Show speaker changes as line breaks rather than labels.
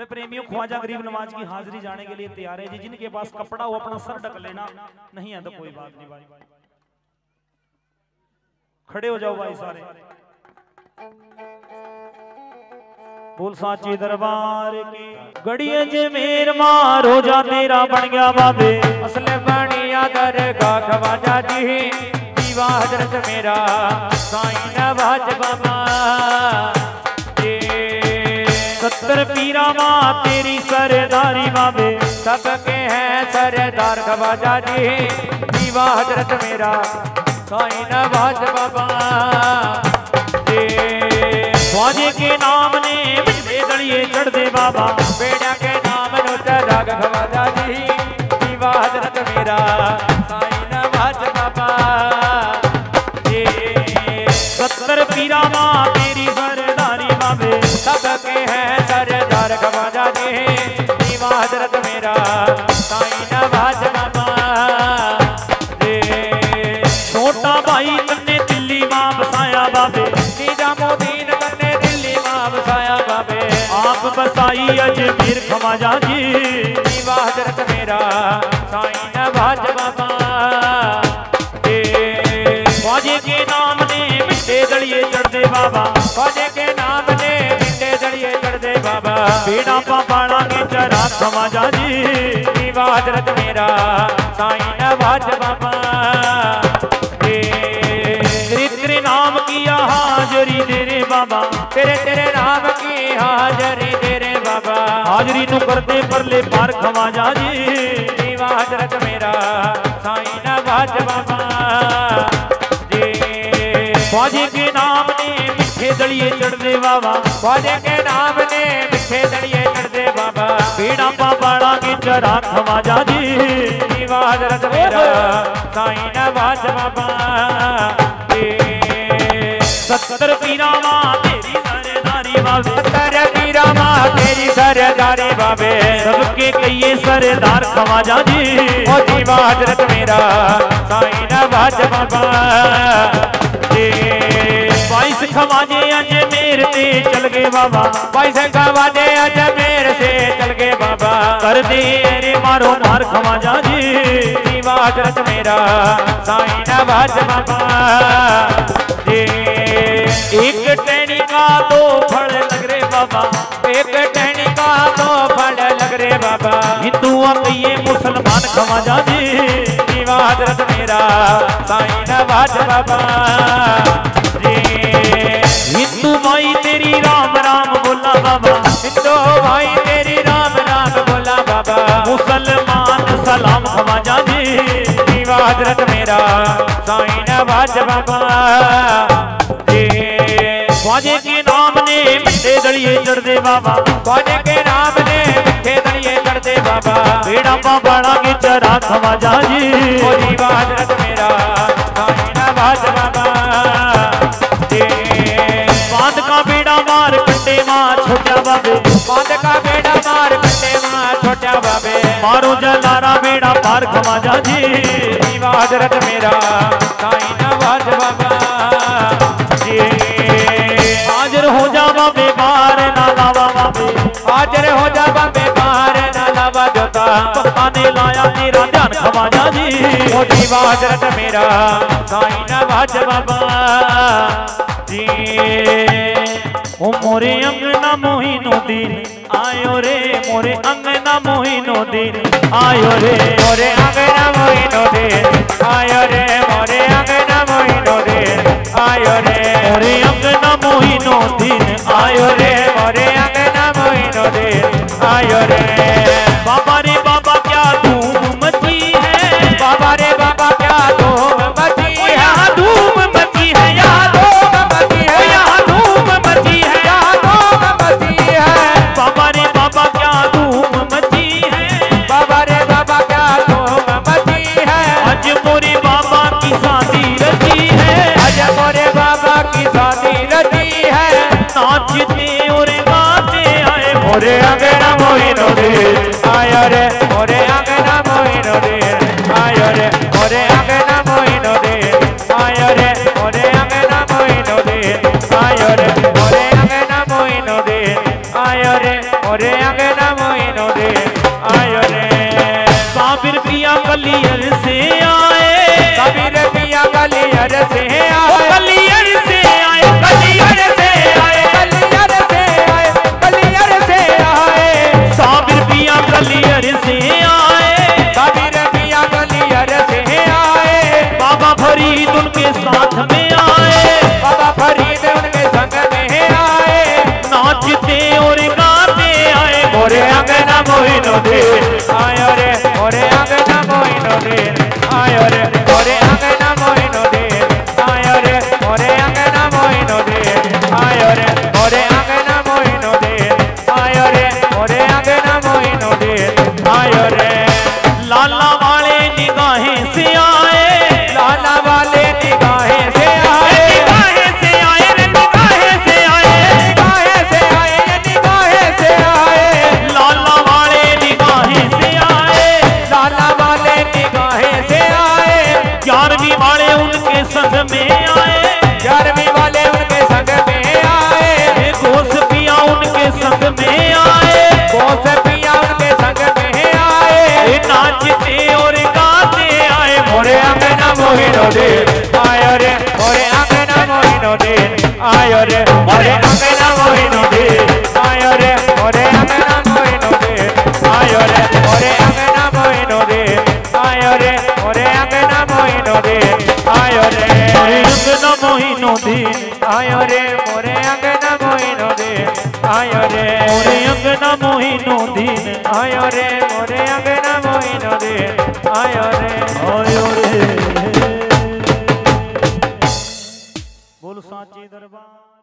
मैं प्रेमियों ख्वाजा गरीब नवाज़ की हाजिरी जाने के लिए तैयार है जी। जिनके पास कपड़ा हो, अपना सर ढक लेना, नहीं है तो कोई बात नहीं भाई। खड़े हो जाओ भाई सारे। बोल साची दरबार की, गड़िए जे मेर मारो जा, तेरा बन गया बाबे।
असल बनिया दरगाह, खवाजा जी। दीवा हज़रत मेरा, साईं नवाज़ बाबा।
सरदारी बाबे
सबके हैं सरदार खवाजा जी। दीवा हज़रत मेरा, साईं नवाज़ बाबा। जी
के नाम ने बिजले दड़िए चढ़ दे बाबा।
बेड़ा के नाम नो राग खवाजा जी। दीवा हज़रत मेरा, साईं नवाज़ बाबा।
सत्तर पीरा माँ तेरी सरदारी बाबे।
सबके हैं सरदार
अजमेर खवाजा जी
दीवा मेरा, साईं नवाज़ बाबा।
ख्वाजे के नाम ने मिट्टे दड़िए चढ़ दे बाबा।
ख्वाजे के नाम ने मिंडे दड़िए चढ़ दे बाबा।
बेड़ा पापाड़ा के चरा खवाजा जी
दीवा मेरा, साईं नवाज़ बाबा।
तेरे नाम किया हाजरी दे बाबा।
तेरे तेरे नाम की हाजरी तेरे बाबा।
हाजरी नु करते परले पार खवाजा जी
दीवा हज़रत मेरा साईं नवाज़ बाबा। जी
ख्वाजे के नाम ने मिठे दड़िए चढ़ दे बाबा।
ख्वाजे के नाम ने मिठे दड़िए चढ़ दे बाबा।
बेड़ा पापाड़ा के चरा खवाजा जी
दीवा हज़रत मेरा साईं नवाज़ बाबा। जी
सत्तर पीरा माँ तेरी सरदारी बाबे।
सरदारी
सबके कहिए सरदार खवाजा जी
ओ दीवा हज़रत मेरा। साईं नवाज़ बाबा जी।
बाईस खवाजे अजमेर ते चल गए बाबा।
पैसे गवाजे अजमेर से चल गए बाबा।
कर दे रे मारो मार खवाजा जी
दीवा हज़रत मेरा। साईं नवाज़ बाबा जी।
एक टहनी का दो फल लग रे बाबा।
एक टहनी का दो फल लग रे बाबा।
हिंदू कहिए मुसलमान खवाजा जी
दीवा हज़रत मेरा साईं नवाज़ बाबा।
हिंदू माई तेरी राम राम बोला बाबा।
हिंदू भाई तेरी राम राम बोला बाबा।
मुसलमान सलाम खवाजा जी
दीवा हज़रत मेरा साईं नवाज़ बाबा। जी
ख्वाजे के नाम ने मिट्टे दड़िए चढ़ दे बाबा।
ख्वाजे के नाम ने मिठे दड़िए चढ़ दे बाबा।
बेड़ा पापाड़ा के चरा खवाजा जी।
ओ दीवा हज़रत मेरा साईं नवाज़ बाबा। जी
बाँध का बेड़ा मार कट्टे माँ छोटा बाबे।
बाँध का बेड़ा मार कटे माँ छोटा बाबे।
मारो जलारा बेड़ा पार खवाजा जी।
दीवा
हाजिर हो जा बाबे
बाहर न लवा जोता
आने लाया तेरा ध्यान खवाजा जी
दीवा हज़रत मेरा साईं नवाज़ बाबा जी
ओ मोरे अंगना मोहिनो दिन आयो रे मोरे अंगना मोहिनो दिन आयो रे
मोरे अंगना मोहिनो दे आयो रे मोरे
मोरे अंगना मोहिनो रे
आयो रे
मोरे
अंगना मोहिनो रे आयो रे मोरे अंगना मोहिनो दे आयो रे मोरे अंगना मोहिनो रे आयो रे मोरे अंगना मोहिनो रे आयो रे मोरे अंगना मोहिनो रे आयो रे। साबिर पिया कलियर से आए।
साबिर पिया कलियर से
নদী संग में મોરે અંગના મોહીનો
દિન આયો રે મોરે
અંગના મોહીનો દિન આયો રે આયો રે બોલ
સાચી દરબાર